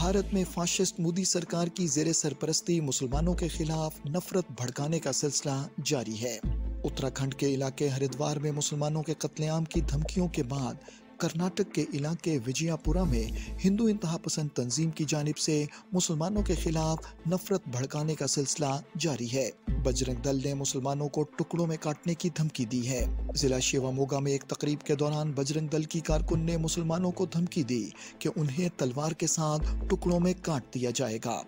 भारत में फाशिस्ट मोदी सरकार की जेर सरपरस्ती मुसलमानों के खिलाफ नफरत भड़काने का सिलसिला जारी है। उत्तराखंड के इलाके हरिद्वार में मुसलमानों के कत्लेआम की धमकियों के बाद कर्नाटक के इलाके विजयापुरा में हिंदू इंतहा पसंद तंजीम की जानब से मुसलमानों के खिलाफ नफरत भड़काने का सिलसिला जारी है। बजरंग दल ने मुसलमानों को टुकड़ों में काटने की धमकी दी है। जिला शिवामोगा में एक तकरीब के दौरान बजरंग दल की कारकुन ने मुसलमानों को धमकी दी कि उन्हें तलवार के साथ टुकड़ों में काट दिया जाएगा।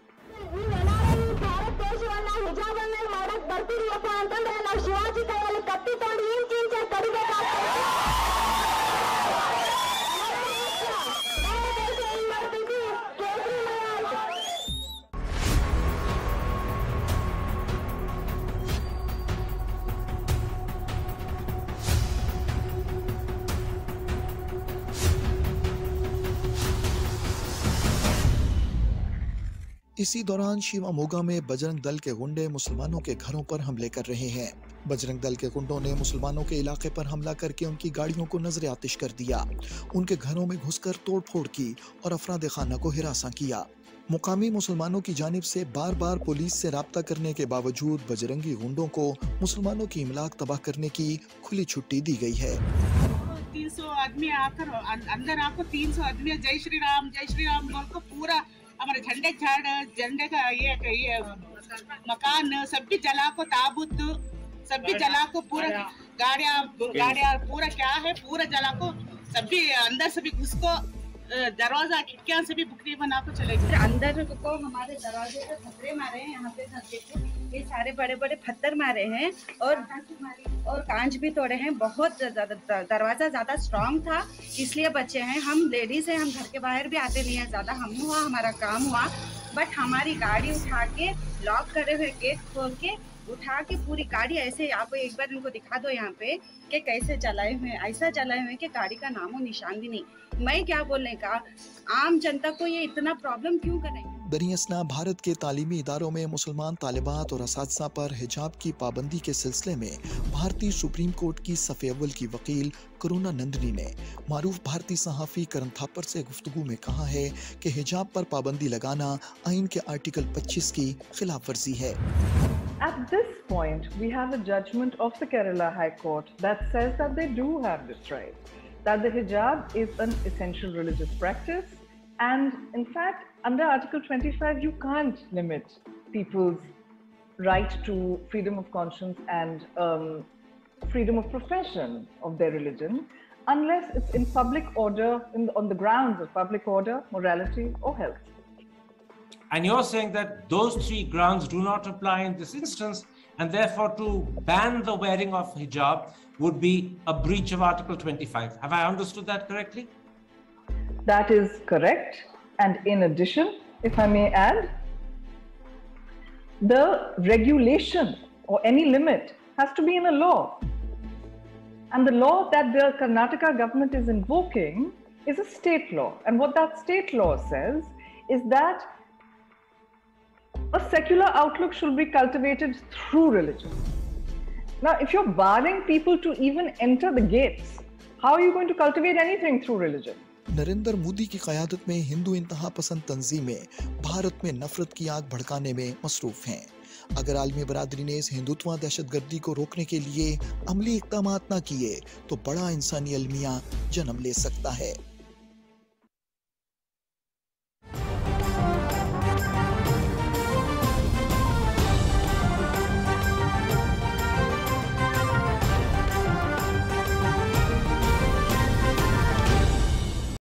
इसी दौरान शिवा मोगा में बजरंग दल के गुंडे मुसलमानों के घरों पर हमले कर रहे हैं। बजरंग दल के गुंडों ने मुसलमानों के इलाके पर हमला करके उनकी गाड़ियों को नज़र आतिश कर दिया। उनके घरों में घुसकर तोड़फोड़ की और अफराद खाना को हिरासा किया। मुकामी मुसलमानों की जानब से बार बार पुलिस से रबता करने के बावजूद बजरंगी गुंडों को मुसलमानों की इमलाक तबाह करने की खुली छुट्टी दी गई है। तीन सौ आदमी आकर अं- अंदर आकर तीन सौ आदमी, जय श्री राम, जय श्री राम बोल को पूरा हमारे झंडे झाड़ झंडे का ये ये मकान सब भी जला को ताबूत सब भी जला को पूरा गाड़िया। गाड़िया पूरा क्या है पूरा जला को सब भी अंदर सभी घुसको घुस को दरवाज़ा, खिड़कियाँ से भी बुकरी बना को चले गए। अंदर को हमारे दरवाजे पे पत्थरे मारे हैं, यहाँ पे ये सारे बड़े बड़े पत्थर मारे हैं और और कांच भी तोड़े हैं। बहुत दरवाज़ा ज़्यादा स्ट्रांग था, इसलिए बचे हैं। हम लेडीज़ हैं, हम घर के बाहर भी आते नहीं है। ज़्यादा हम हुआ, हमारा काम हुआ। बट हमारी गाड़ी उठा के लॉक करे हुए गेट खोल के उठा के पूरी गाड़ी ऐसे आप एक बार इनको दिखा दो यहाँ पे कि कैसे चलाए हुए ऐसा चलाए हुए कि गाड़ी का नामो निशान भी नहीं। मैं क्या बोलने का? आम जनता को ये इतना प्रॉब्लम क्यों करें दरियासना भारत के तालीमी इदारों में मुसलमान तालिबात और इस पर हिजाब की पाबंदी के सिलसिले में भारतीय सुप्रीम कोर्ट की सफ़े अव्वल की वकील करुणा नंदनी ने मारूफ भारतीय सहाफ़ी करण थापर से गुफ्तगू में कहा है कि हिजाब पर पाबंदी लगाना आइन के आर्टिकल 25 की खिलाफ वर्जी है। At this point, we have a judgment of the Kerala High Court that says that they do have this right, that the hijab is an essential religious practice, and in fact, under Article 25, you can't limit people's right to freedom of conscience and um, freedom of profession of their religion unless it's in public order, in, on the grounds of public order, morality, or health. And you're saying that those three grounds do not apply in this instance, and therefore to ban the wearing of hijab would be a breach of Article 25. Have I understood that correctly? That is correct. And in addition, if I may add, the regulation or any limit has to be in a law. And the law that the Karnataka government is invoking is a state law. And what that state law says is that a secular outlook should be cultivated through religion. Now, if you're barring people to even enter the gates, how are you going to cultivate anything through religion? Narendra Modi की क़यादत में हिंदू इंतहा पसंद तंजीमें भारत में नफरत की आग भड़काने में मसरूफ हैं अगर आलमी बरदरी ने इस हिंदुत्व दहशत गर्दी को रोकने के लिए अमली इकदाम न किए तो बड़ा इंसानी अलमिया जन्म ले सकता है